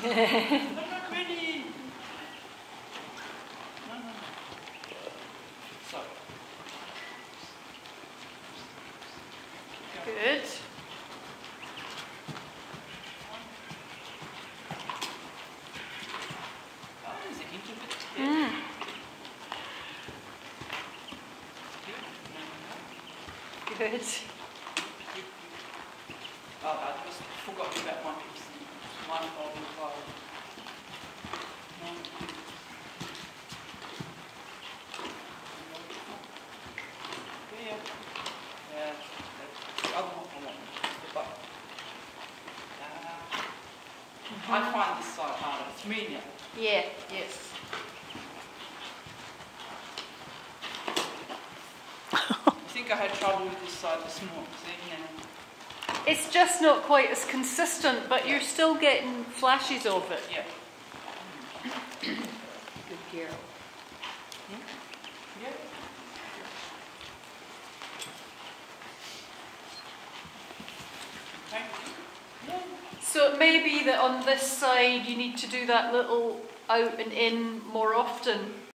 I'm not ready. No, no, no. So. Good. Oh, there's a hint of it there. Mm. Here. No, no, no. Good. Oh, I just forgot about one piece. One of the five. No. Yeah. Yeah. The other one I want. The button. Ah. I find this side harder. It's medium. Yeah, yes. I think I had trouble with this side this morning. It's just not quite as consistent, but you're still getting flashes of it. Yeah. Good girl. Yeah. Okay. Yeah. So it may be that on this side you need to do that little out and in more often